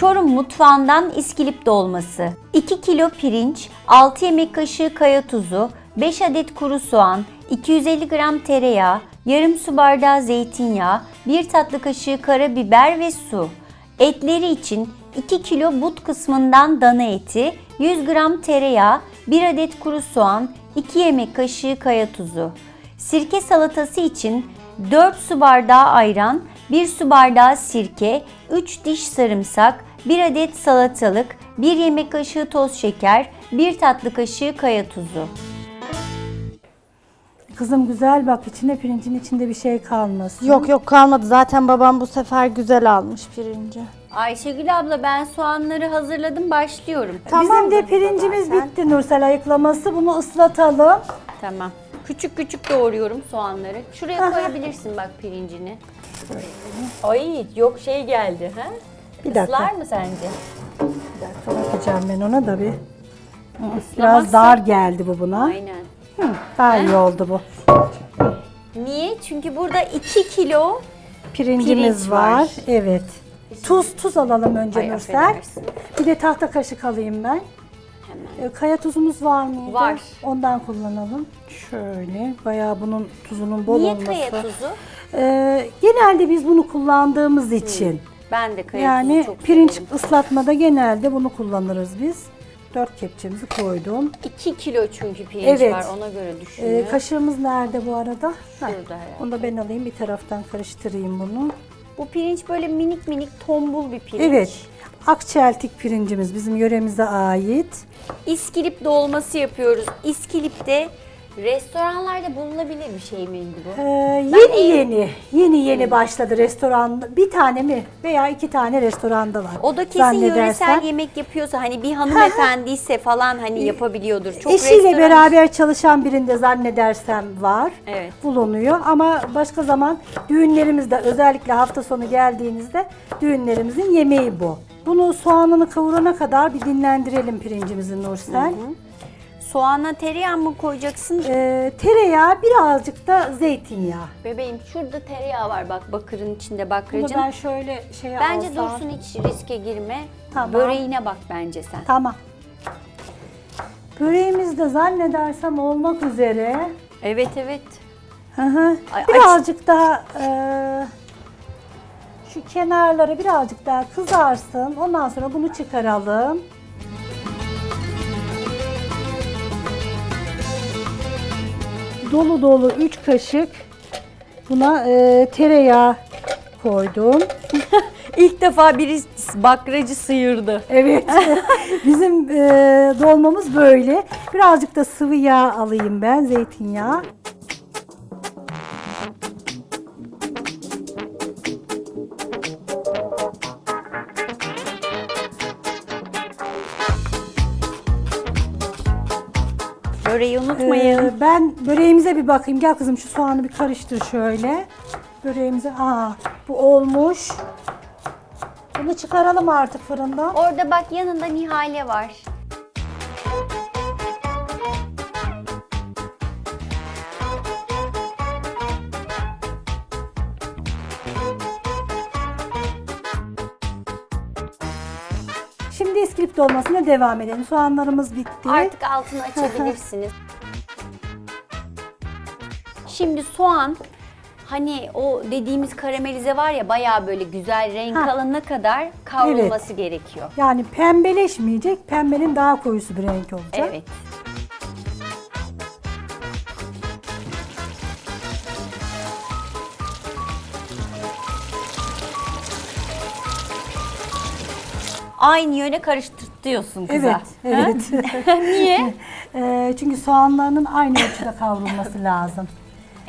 Çorum mutfağından iskilip dolması. 2 kilo pirinç, 6 yemek kaşığı kaya tuzu, 5 adet kuru soğan, 250 gram tereyağı, yarım su bardağı zeytinyağı, 1 tatlı kaşığı karabiber ve su. Etleri için 2 kilo but kısmından dana eti, 100 gram tereyağı, 1 adet kuru soğan, 2 yemek kaşığı kaya tuzu. Sirke salatası için 4 su bardağı ayran, 1 su bardağı sirke, 3 diş sarımsak, 1 adet salatalık, 1 yemek kaşığı toz şeker, 1 tatlı kaşığı kaya tuzu. Kızım güzel bak içinde pirincin içinde bir şey kalmasın. Yok yok kalmadı. Zaten babam bu sefer güzel almış pirinci. Ayşegül abla ben soğanları hazırladım başlıyorum. Bizim de pirincimiz bitti Nursel ayıklaması. Bunu ıslatalım. Tamam. Küçük küçük doğruyorum soğanları. Şuraya koyabilirsin bak pirincini. Ay yok şey geldi ha? Bir dakika. Islar mı sence? Bir dakika bakacağım ben ona da bir. Hı, Islamazsa- Biraz dar geldi bu buna. Aynen. Hı, daha iyi oldu bu. Niye? Çünkü burada 2 kilo Pirincimiz Pirinç var. var. Evet. Tuz tuz alalım önce Ay, Nursel. affedersin. Bir de tahta kaşık alayım ben. Hemen. E, Kaya tuzumuz var mıydı? Var. Ondan kullanalım. Şöyle bayağı bunun tuzunun bol Niye olması. kaya tuzu? E, genelde biz bunu kullandığımız için. Ben de kaya Yani çok pirinç severim. ıslatmada genelde bunu kullanırız biz. Dört kepçemizi koydum. 2 kilo çünkü pirinç Evet. var ona göre E, düşünüyorum. kaşığımız nerede bu arada? Şurada herhalde. Onu da ben alayım bir taraftan karıştırayım bunu. Bu pirinç böyle minik minik tombul bir pirinç. Evet. Akçeltik pirincimiz bizim yöremize ait. İskilip dolması yapıyoruz. İskilip'te restoranlarda bulunabilir bir şey miydi bu? Ee, yeni ev- yeni yeni yeni başladı restoran. Bir tane mi veya iki tane restoranda var. O da kesin Zannedersem. yöresel yemek yapıyorsa hani bir hanımefendiyse falan hani yapabiliyordur. Çok Eşiyle restoran- beraber çalışan birinde zannedersem var. Evet. Bulunuyor ama başka zaman düğünlerimizde özellikle hafta sonu geldiğinizde düğünlerimizin yemeği bu. Bunu soğanını kavurana kadar bir dinlendirelim pirincimizin Nursel. Soğana tereyağı mı koyacaksın? Ee, tereyağı birazcık da zeytinyağı. Bebeğim şurada tereyağı var bak bakırın içinde Bunu bakracın. ben şöyle şeye Bence alsam. dursun hiç riske girme. Tamam. Böreğine bak bence sen. Tamam. Böreğimiz de zannedersem olmak üzere. Evet evet. Hı hı. Ay, birazcık daha eee, şu kenarları birazcık daha kızarsın. Ondan sonra bunu çıkaralım. Dolu dolu 3 kaşık buna eee, tereyağı koydum. İlk defa biri bakracı sıyırdı. Evet. Bizim eee, dolmamız böyle. Birazcık da sıvı yağ alayım ben, zeytinyağı. Böreğimize bir bakayım. Gel kızım şu soğanı bir karıştır şöyle. Böreğimize, aa bu olmuş. Bunu çıkaralım artık fırından. Orada bak yanında Nihale var. Şimdi iskilip dolmasına devam edelim. Soğanlarımız bitti. Artık altını açabilirsiniz. Şimdi soğan hani o dediğimiz karamelize var ya bayağı böyle güzel renk Ha. alana kadar kavrulması gerekiyor. Yani pembeleşmeyecek. Pembenin daha koyusu bir renk olacak. Evet. Aynı yöne karıştırtıyorsun kıza. Evet, evet. Niye? Ee, çünkü soğanlarının aynı ölçüde kavrulması lazım.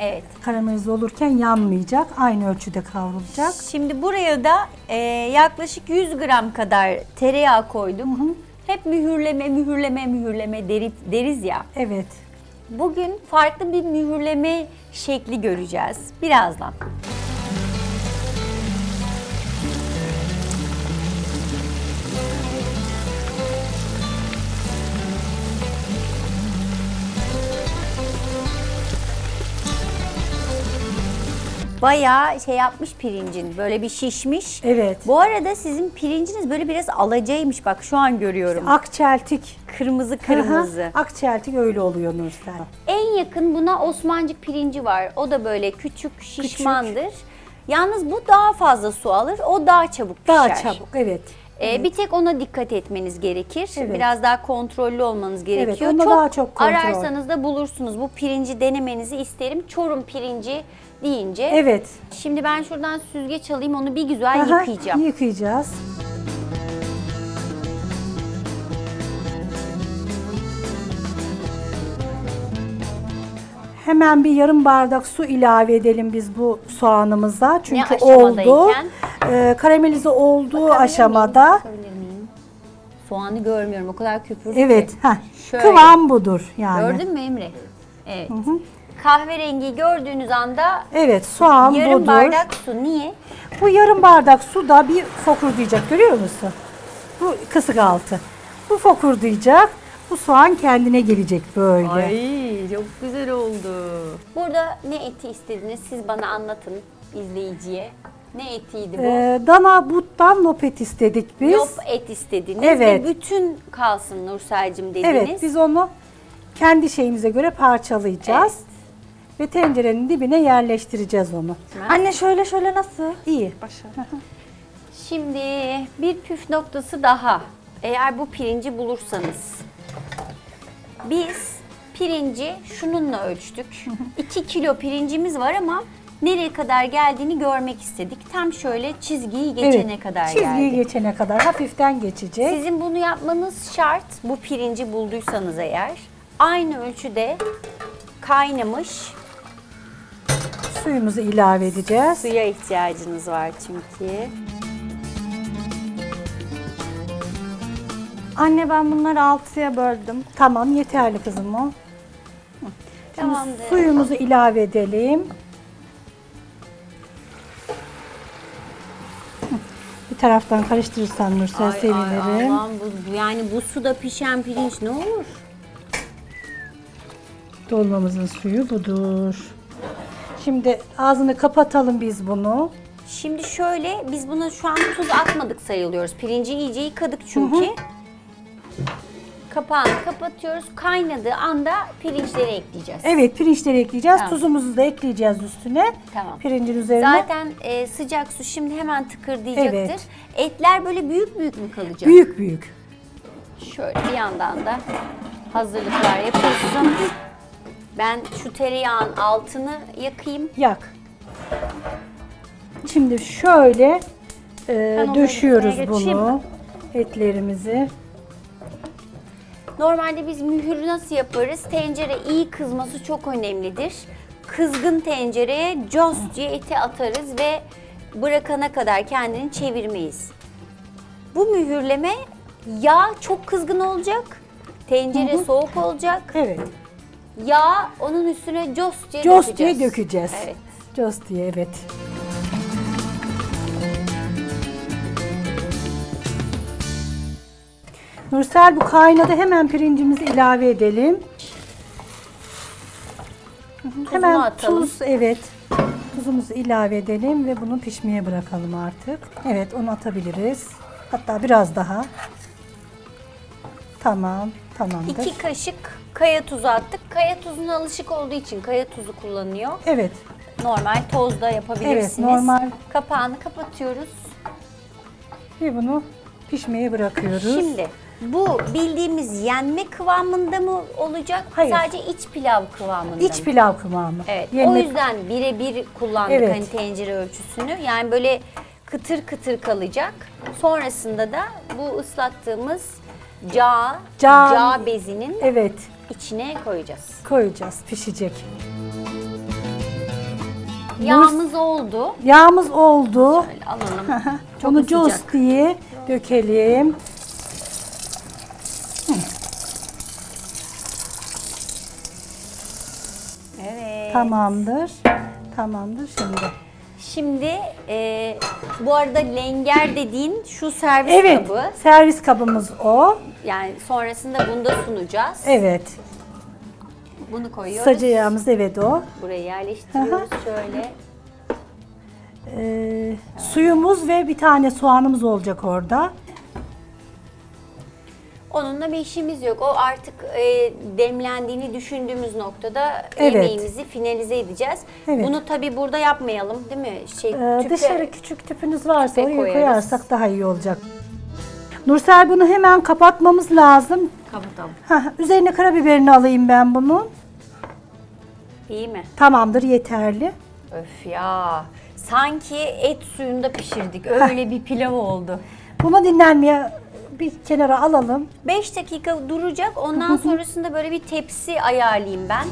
Evet. Karamelize olurken yanmayacak. Aynı ölçüde kavrulacak. Şimdi buraya da e, yaklaşık 100 gram kadar tereyağı koyduk. Hep mühürleme, mühürleme, mühürleme deriz, deriz ya. Evet. Bugün farklı bir mühürleme şekli göreceğiz birazdan. Bayağı şey yapmış pirincin. Böyle bir şişmiş. Evet. Bu arada sizin pirinciniz böyle biraz alacaymış. Bak şu an görüyorum. Akçeltik. Kırmızı kırmızı. Akçeltik öyle oluyor Nursel. En yakın buna Osmancık pirinci var. O da böyle küçük şişmandır. Yalnız bu daha fazla su alır. O daha çabuk pişer. Daha çabuk evet. Ee, Bir tek ona dikkat etmeniz gerekir. Evet. Biraz daha kontrollü olmanız gerekiyor. onda daha çok kontrol. ararsanız da bulursunuz. Bu pirinci denemenizi isterim. Çorum pirinci deyince. Evet. Şimdi ben şuradan süzgeç alayım onu bir güzel Aha, yıkayacağım. Yıkayacağız. Hemen bir yarım bardak su ilave edelim biz bu soğanımıza. Çünkü oldu. Ee, karamelize olduğu Bakabilir miyim? aşamada. Bakabilir miyim? Soğanı görmüyorum. O kadar köpürdü Evet. ki. Heh, Şöyle. kıvam budur yani. Gördün mü Emre? Evet. Kahverengi gördüğünüz anda Evet soğan yarım budur. bardak su. Niye? Bu yarım bardak suda bir fokurdayacak görüyor musun? Bu kısık altı. Bu fokurdayacak. Bu soğan kendine gelecek böyle. Ay çok güzel oldu. Burada ne eti istediniz? Siz bana anlatın izleyiciye. Ne etiydi bu? Ee, dana buttan lopet istedik biz. Yop et istediniz Evet. ve bütün kalsın Nursel'cim dediniz. Evet biz onu kendi şeyimize göre parçalayacağız. Ve tencerenin dibine yerleştireceğiz onu. Anne şöyle şöyle nasıl? İyi. Şimdi bir püf noktası daha. Eğer bu pirinci bulursanız. Biz pirinci şununla ölçtük. 2 kilo pirincimiz var ama nereye kadar geldiğini görmek istedik. Tam şöyle çizgiyi geçene kadar Çizgiyi geldi. geçene kadar hafiften geçecek. Sizin bunu yapmanız şart. Bu pirinci bulduysanız eğer. Aynı ölçüde kaynamış Suyumuzu ilave edeceğiz. suya ihtiyacınız var çünkü. Anne ben bunları altıya böldüm. Tamam yeterli kızım o. Tamamdır. Suyumuzu ilave edelim. Bir taraftan karıştırırsan Nursel Ay, sevinirim. Ay, Allah'ım bu, bu- yani bu suda pişen pirinç ne olur? Dolmamızın suyu budur. Şimdi ağzını kapatalım biz bunu. Şimdi şöyle biz buna şu an tuz atmadık sayılıyoruz. Pirinci iyice yıkadık çünkü. Kapağını kapatıyoruz. Kaynadığı anda pirinçleri ekleyeceğiz. Evet pirinçleri ekleyeceğiz. Tamam. Tuzumuzu da ekleyeceğiz üstüne. Tamam. Pirincin üzerine. Zaten e, sıcak su şimdi hemen tıkırdayacaktır. Evet. Etler böyle büyük büyük mü kalacak? Büyük büyük. Şöyle bir yandan da hazırlıklar yapılsın. Ben şu tereyağın altını yakayım. Yak. Şimdi şöyle e, döşüyoruz geçeyim bunu. Etlerimizi. Normalde biz mühür nasıl yaparız? Tencere iyi kızması çok önemlidir. Kızgın tencereye cos diye eti atarız ve bırakana kadar kendini çevirmeyiz. Bu mühürleme yağ çok kızgın olacak. Tencere soğuk olacak. Evet. Yağ onun üstüne cos diye Jos dökeceğiz. diye dökeceğiz. Evet. Jos diye evet. Nursel bu kaynadı. Hemen pirincimizi ilave edelim. Hemen atalım. tuz evet. Tuzumuzu ilave edelim ve bunu pişmeye bırakalım artık. Evet onu atabiliriz. Hatta biraz daha. Tamam, tamamdır. İki kaşık kaya tuzu attık. Kaya tuzuna alışık olduğu için kaya tuzu kullanıyor. Evet. Normal tozda yapabilirsiniz. Evet, normal. Kapağını kapatıyoruz. Ve bunu pişmeye bırakıyoruz. Şimdi bu bildiğimiz yenme kıvamında mı olacak? Hayır. Sadece iç pilav kıvamında İç mı? pilav kıvamı. Evet. O Yenmek- yüzden birebir kullandık Evet. hani tencere ölçüsünü. Yani böyle kıtır kıtır kalacak. Sonrasında da bu ıslattığımız cağ, Cağ- cağ bezinin Evet. İçine koyacağız. koyacağız. Pişecek. Yağımız oldu. Yağımız oldu. Şöyle alalım. Çok Onu cos sıcak? diye dökelim. Evet. Tamamdır. Tamamdır şimdi. Şimdi e, bu arada lenger dediğin şu servis Evet. kabı. Servis kabımız o. Yani sonrasında bunu da sunacağız. Evet. Bunu koyuyoruz. Sacı yağımız evet o. Buraya yerleştiriyoruz şöyle. Ee, suyumuz ve bir tane soğanımız olacak orada. Onunla bir işimiz yok. O artık e, demlendiğini düşündüğümüz noktada Evet. yemeğimizi finalize edeceğiz. Evet. Bunu tabii burada yapmayalım değil mi? Şey, Ee, tüpe- dışarı küçük tüpünüz varsa oraya koyarız. koyarsak daha iyi olacak. Nursel bunu hemen kapatmamız lazım. kapatalım. Heh, üzerine karabiberini alayım ben bunun. İyi mi? Tamamdır yeterli. Öf ya. Sanki et suyunda pişirdik. Öyle bir pilav oldu. Bunu dinlenmeye bir kenara alalım. 5 dakika duracak. Ondan sonrasında böyle bir tepsi ayarlayayım ben.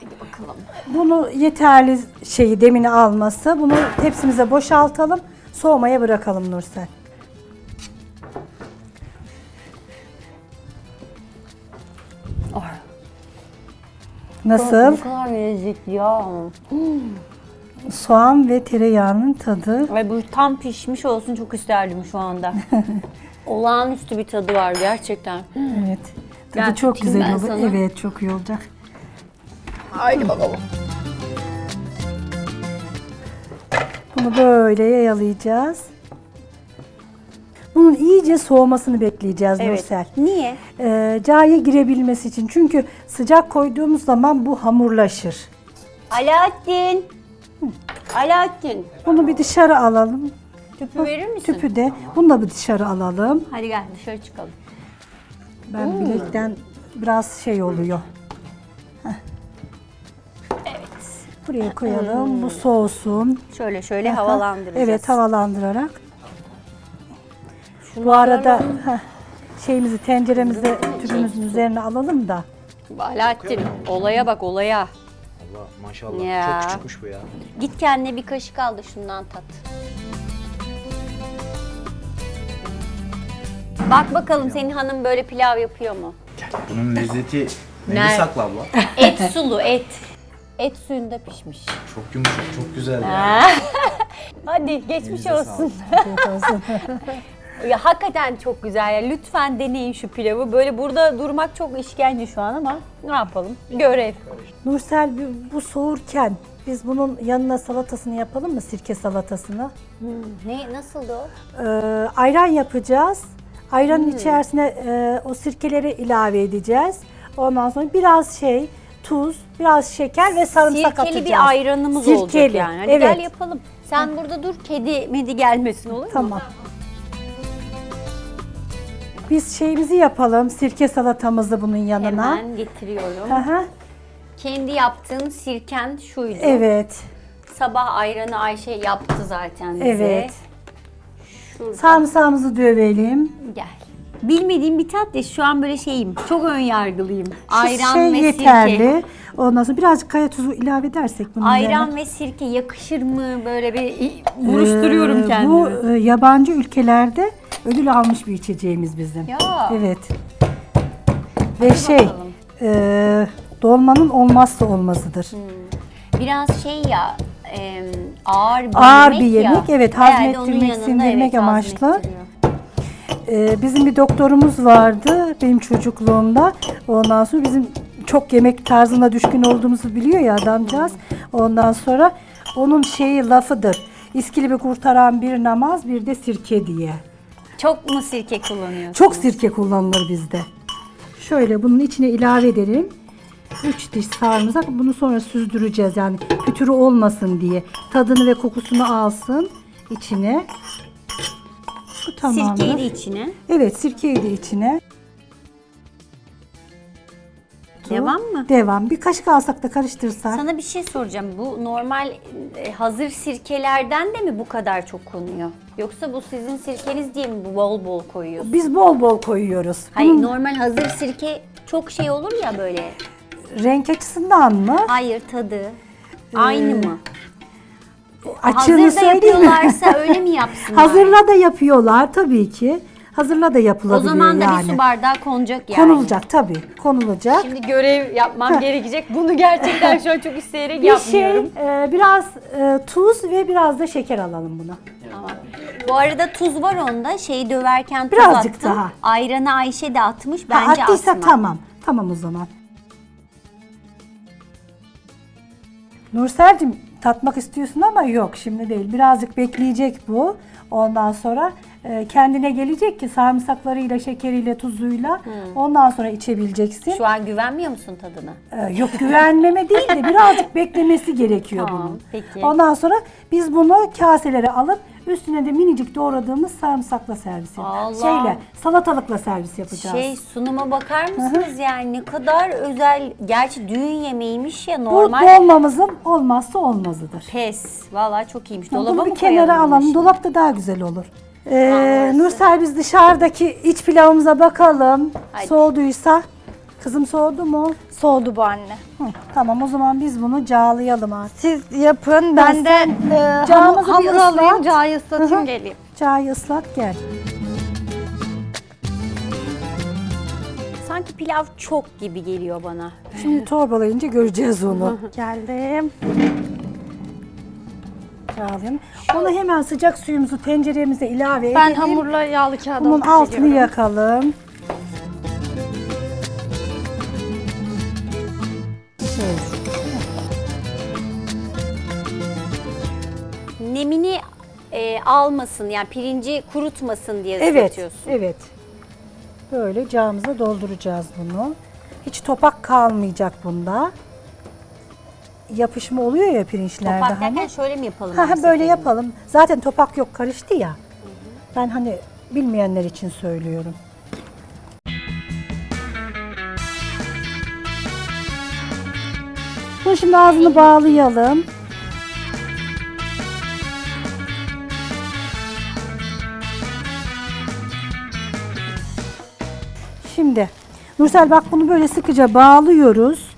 Hadi bakalım. Bunu yeterli şeyi demini alması. Bunu tepsimize boşaltalım. Soğumaya bırakalım Nursel. Nasıl? Ne kadar lezzetli ya. Soğan ve tereyağının tadı. Ve bu tam pişmiş olsun çok isterdim şu anda. Olağanüstü bir tadı var gerçekten. Evet. Tadı Gel çok güzel olur. sana. Evet çok iyi olacak. Haydi bakalım. Bunu böyle yayalayacağız. Bunun iyice soğumasını bekleyeceğiz Evet. Nursel. Niye? Ee, cağa girebilmesi için. Çünkü sıcak koyduğumuz zaman bu hamurlaşır. Alaaddin. Alaaddin. Bunu bir dışarı alalım. Tüpü verir misin? Tüpü de bunu da bir dışarı alalım. Hadi gel dışarı çıkalım. Ben bilekten biraz şey oluyor. Heh. Evet. Buraya koyalım. Bu soğusun. Şöyle şöyle havalandıracağız. Evet havalandırarak. Bu arada heh, şeyimizi tenceremizi tüpümüzün üzerine alalım da. Alaaddin olaya bak olaya. Allah maşallah Ya. çok küçükmüş bu ya. Git kendine bir kaşık al da şundan tat. Bak bakalım senin hanım böyle pilav yapıyor mu? Bunun lezzeti Nerede? neyde saklı abla? Et sulu et. Et suyunda pişmiş. Çok yumuşak, çok güzel ya. Hadi geçmiş Elinize olsun. ya hakikaten çok güzel ya. Lütfen deneyin şu pilavı. Böyle burada durmak çok işkence şu an ama ne yapalım? Görev. Nursel bu- soğurken biz bunun yanına salatasını yapalım mı? Sirke salatasını. Ne nasıldı o? Ee, ayran yapacağız. Ayranın içerisine e, o sirkeleri ilave edeceğiz. Ondan sonra biraz şey, tuz, biraz şeker ve sarımsak Sirkeli atacağız. bir ayranımız olacak Sirkeli, yani. Hadi evet. gel yapalım. Sen burada dur kedi medi gelmesin olur mu? Tamam. Biz şeyimizi yapalım. Sirke salatamızı bunun yanına. Hemen getiriyorum. Hı. Kendi yaptığın sirken şuydu. Evet. Sabah ayranı Ayşe yaptı zaten bize. Evet. Şurada. Sarımsağımızı dövelim. Gel. Bilmediğim bir tat ya şu an böyle şeyim. Çok ön yargılıyım. Ayran şey ve yeterli. sirke. Ondan sonra birazcık kaya tuzu ilave edersek bunun Ayran yanına. ve sirke yakışır mı? Böyle bir buruşturuyorum Ee, kendimi. Bu e, yabancı ülkelerde ödül almış bir içeceğimiz bizim. Ya. Evet. Ve şey, bakalım. e, dolmanın olmazsa olmazıdır. Biraz şey ya e, ağır bir Ağır yemek bir ya. yemek, evet, Herhalde hazmettirmek, sindirmek evet, amaçlı. hazmettiriyor. E, bizim bir doktorumuz vardı benim çocukluğumda. Ondan sonra bizim çok yemek tarzına düşkün olduğumuzu biliyor ya adamcağız. Ondan sonra onun şeyi lafıdır. İskilibi kurtaran bir namaz bir de sirke diye. Çok mu sirke kullanıyorsun? Çok sirke kullanılır bizde. Şöyle bunun içine ilave edelim. 3 diş sarımsak. Bunu sonra süzdüreceğiz yani pütürü olmasın diye. Tadını ve kokusunu alsın içine. Bu tamamdır. Sirkeyi de içine. Evet sirkeyi de içine. Devam mı? Devam. Bir kaşık alsak da karıştırsak. Sana bir şey soracağım. Bu normal e, hazır sirkelerden de mi bu kadar çok konuyor? Yoksa bu sizin sirkeniz diye mi bol bol koyuyorsun? Biz bol bol koyuyoruz. Hayır Bunun normal hazır sirke çok şey olur ya böyle. renk açısından mı? Hayır tadı. Aynı mı? Açığını Hazır da söyleyeyim mi? yapıyorlarsa öyle mi yapsınlar? Hazırla da yapıyorlar tabii ki. Hazırla da O yapılabiliyor zaman da yani. bir su bardağı konacak yani. Konulacak tabii. Konulacak. Şimdi görev yapmam gerekecek. Bunu gerçekten şu an çok isteyerek bir şey, yapmıyorum. e, biraz e, tuz ve biraz da şeker alalım buna. Tamam. Bu arada tuz var onda. Şeyi döverken tuz Birazcık attım. daha. Ayranı Ayşe de atmış. Ha, Bence attıysa atma. tamam. Tamam o zaman. Nursel'cim tatmak istiyorsun ama yok şimdi değil. Birazcık bekleyecek bu. Ondan sonra e, kendine gelecek ki sarımsaklarıyla, şekeriyle, tuzuyla. Ondan sonra içebileceksin. Şu an güvenmiyor musun tadına? Ee, yok güvenmeme değil de birazcık beklemesi gerekiyor Tamam, bunun. peki. Ondan sonra biz bunu kaselere alıp üstüne de minicik doğradığımız sarımsakla servis Allah. yapacağız. Şeyle salatalıkla servis yapacağız. Şey sunuma bakar mısınız yani ne kadar özel. Gerçi düğün yemeğiymiş ya Bu normal. dolmamızın olmazsa olmazıdır. Pes. Vallahi çok iyiymiş. Dolaba Bunu bir mı kenara koyalım bunu alalım. şimdi? Dolapta daha güzel olur. Ee. Nursel biz dışarıdaki iç pilavımıza bakalım. Haydi. Soğuduysa. Kızım soğudu mu? Soğudu bu anne. Hı, tamam o zaman biz bunu cağlayalım artık. Siz yapın ben de e, hamur, Cağımızı bir hamur ıslat. alayım cağı Hı ıslatayım hı. geleyim. Cağı ıslat gel. Sanki pilav çok gibi geliyor bana. Şimdi torbalayınca göreceğiz onu. Geldim. Yağlayalım. Onu hemen sıcak suyumuzu tenceremize ilave edelim. Ben hamurla yağlı kağıda Bunun altını geliyorum. yakalım. Nemini e, almasın yani pirinci kurutmasın diye Evet, ıslatıyorsun. evet. Böyle cağımıza dolduracağız bunu. Hiç topak kalmayacak bunda. Yapışma oluyor ya pirinçlerde Topak derken hani. şöyle mi yapalım? Ha, böyle seferinde? yapalım. Zaten topak yok karıştı ya. Ben hani bilmeyenler için söylüyorum. Bunu şimdi ağzını bağlayalım. Şimdi Nursel bak bunu böyle sıkıca bağlıyoruz.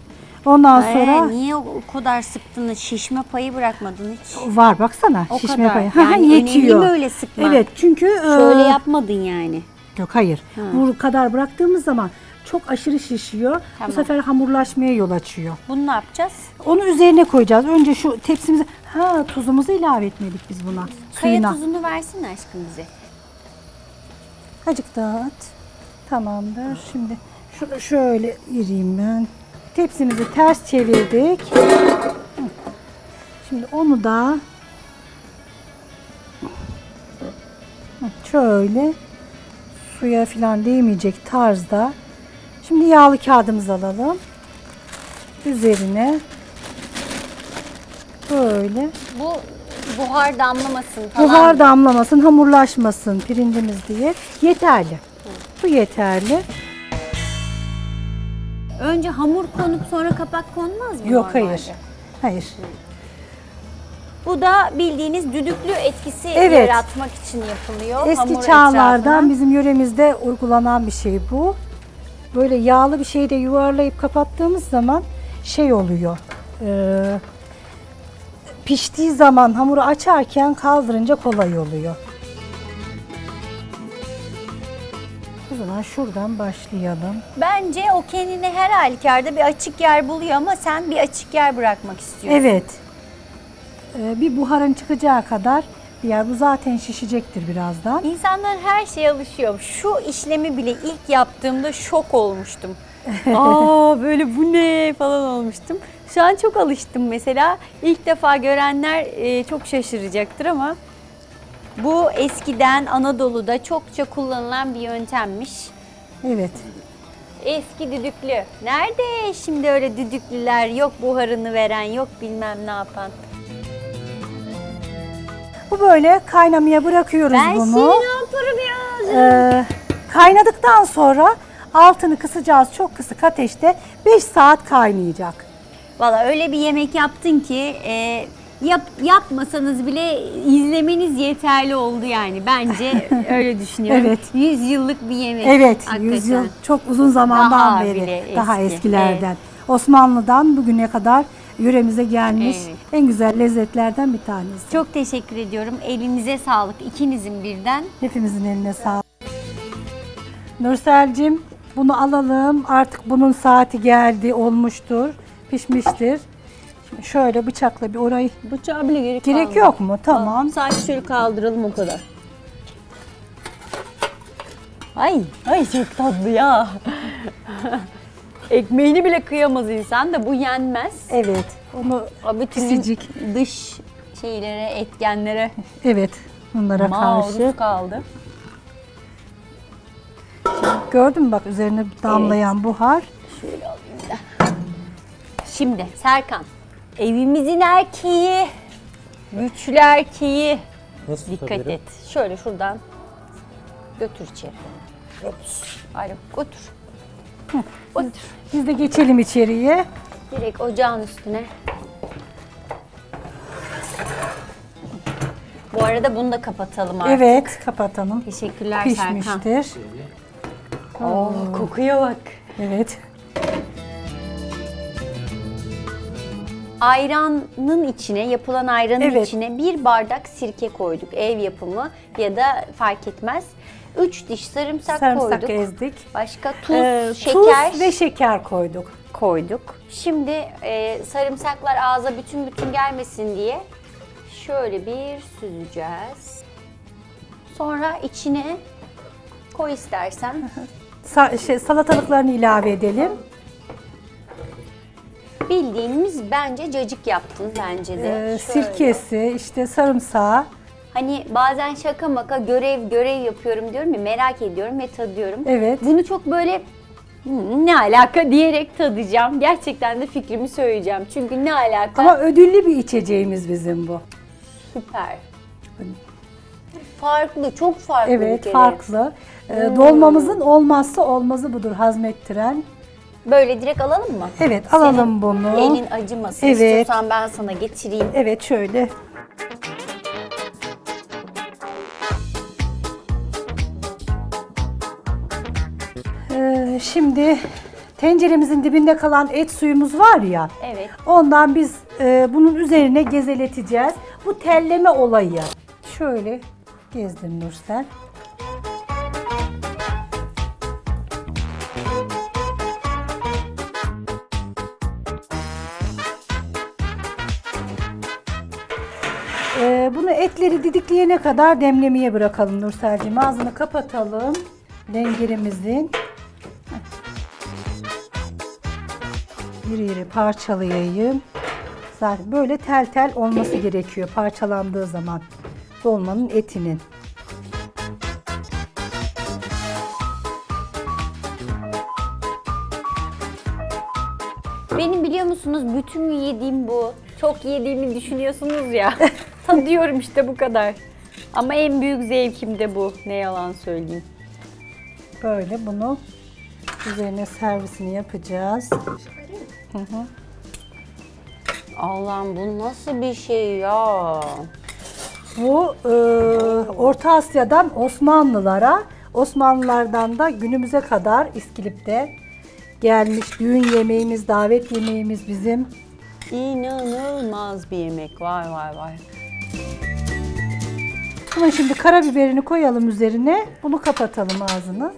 Ondan Ee, sonra niye o kadar sıktın? Şişme payı bırakmadın hiç. var baksana O şişme kadar. payı. Yani Ha, önemli mi öyle sıkmak? Evet çünkü Şöyle e, yapmadın yani. Yok hayır. Bu kadar bıraktığımız zaman çok aşırı şişiyor. Tamam. Bu sefer hamurlaşmaya yol açıyor. Bunu ne yapacağız? Onu üzerine koyacağız. Önce şu tepsimize ha tuzumuzu ilave etmedik biz buna. Kaya Suyuna. tuzunu versin aşkım bize. Azıcık daha at. Tamamdır. Şimdi şunu şöyle vereyim ben. Tepsimizi ters çevirdik. Şimdi onu da şöyle suya falan değmeyecek tarzda. Şimdi yağlı kağıdımızı alalım. Üzerine böyle Bu buhar damlamasın falan. buhar damlamasın, hamurlaşmasın pirincimiz diye. Yeterli. Bu yeterli. Önce hamur konup sonra kapak konmaz mı Yok normalde? hayır. Hayır. Bu da bildiğiniz düdüklü etkisi Evet. yaratmak için yapılıyor. Eski hamur çağlardan etrafına. bizim yöremizde uygulanan bir şey bu. Böyle yağlı bir şeyi de yuvarlayıp kapattığımız zaman şey oluyor. e, piştiği zaman hamuru açarken kaldırınca kolay oluyor. O zaman şuradan başlayalım. Bence o kendine her halükarda bir açık yer buluyor ama sen bir açık yer bırakmak istiyorsun. Evet. E, bir buharın çıkacağı kadar bir yer. Bu zaten şişecektir birazdan. İnsanlar her şeye alışıyor. Şu işlemi bile ilk yaptığımda şok olmuştum. Aa böyle bu ne falan olmuştum. Şu an çok alıştım mesela. İlk defa görenler e, çok şaşıracaktır ama bu eskiden Anadolu'da çokça kullanılan bir yöntemmiş. Evet. Eski düdüklü. Nerede şimdi öyle düdüklüler yok buharını veren yok bilmem ne yapan. Bu böyle kaynamaya bırakıyoruz Ben bunu. seni yaparım ya? Ee, kaynadıktan sonra altını kısacağız çok kısık ateşte 5 saat kaynayacak. Valla öyle bir yemek yaptın ki e, yap, yapmasanız bile izlemeniz yeterli oldu yani. Bence öyle düşünüyorum. Evet. 100 yıllık bir yemek. Evet, hakikaten. 100 yıl çok uzun zamandan Daha beri, bile daha eski, eskilerden. Osmanlı'dan bugüne kadar yöremize gelmiş Evet. en güzel lezzetlerden bir tanesi. Çok teşekkür ediyorum. Elinize sağlık ikinizin birden. Hepimizin eline sağlık. Nursel'cim bunu alalım. Artık bunun saati geldi, olmuştur, pişmiştir. Şöyle bıçakla bir orayı Bıçağı bile gerek Gerek kalmadı. yok mu? Tamam. Sadece şöyle kaldıralım o kadar. Ay, ay çok tatlı ya. Ekmeğini bile kıyamaz insan da bu yenmez. Evet. Onu O bütün Pisicik. dış şeylere, etkenlere evet bunlara maruz karşı. kaldı. Gördün mü bak üzerine damlayan buhar. Şöyle alayım da. Şimdi Serkan, evimizin erkeği, güçlü erkeği. Nasıl Dikkat et. Şöyle şuradan götür içeri. Hayır, götür. Hı, Götür. Biz de geçelim içeriye. Direkt ocağın üstüne. Bu arada bunu da kapatalım artık. Evet kapatalım. Teşekkürler Serkan. Pişmiştir. Oh, kokuya bak. Evet. Ayranın içine, yapılan ayranın Evet. içine bir bardak sirke koyduk. Ev yapımı ya da fark etmez. Üç diş sarımsak, Sarımsak koyduk. ezdik. Başka tuz, Ee, şeker Tuz ve şeker koyduk. koyduk. Şimdi e, sarımsaklar ağza bütün bütün gelmesin diye şöyle bir süzeceğiz. Sonra içine koy istersen. Sa- şey, salatalıklarını ilave edelim. Bildiğimiz bence cacık yaptın bence de. Ee, Şöyle. sirkesi, işte sarımsağı. Hani bazen şaka maka görev görev yapıyorum diyorum ya merak ediyorum ve tadıyorum. Evet. Bunu çok böyle "Hmm, ne alaka diyerek tadacağım. Gerçekten de fikrimi söyleyeceğim. Çünkü ne alaka? Ama ödüllü bir içeceğimiz bizim bu. Süper. Farklı, çok farklı bir Evet, kere. farklı. Ee, dolmamızın olmazsa olmazı budur hazmettiren. Böyle direkt alalım mı? Evet, alalım bunu. Elin acımasın. Evet. İstiyorsan ben sana getireyim. Evet, şöyle. Ee, şimdi tenceremizin dibinde kalan et suyumuz var ya. Evet. Ondan biz e, bunun üzerine gezeleteceğiz. Bu telleme olayı. Şöyle gezdir Nursel. Etleri didikleyene kadar demlemeye bırakalım Nurselciğim. Ağzını kapatalım. Lengirimizin. İri iri parçalayayım. Zaten böyle tel tel olması gerekiyor parçalandığı zaman dolmanın etinin. Benim biliyor musunuz bütün yediğim bu. Çok yediğimi düşünüyorsunuz ya. Tadıyorum işte bu kadar. Ama en büyük zevkim de bu. Ne yalan söyleyeyim. Böyle bunu üzerine servisini yapacağız. Allah'ım bu nasıl bir şey ya? Bu e, Orta Asya'dan Osmanlılara, Osmanlılardan da günümüze kadar İskilip'te gelmiş düğün yemeğimiz, davet yemeğimiz bizim. İnanılmaz bir yemek. Vay vay vay. Ama şimdi karabiberini koyalım üzerine. Bunu kapatalım ağzını.